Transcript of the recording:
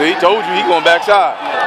So he told you he going backside.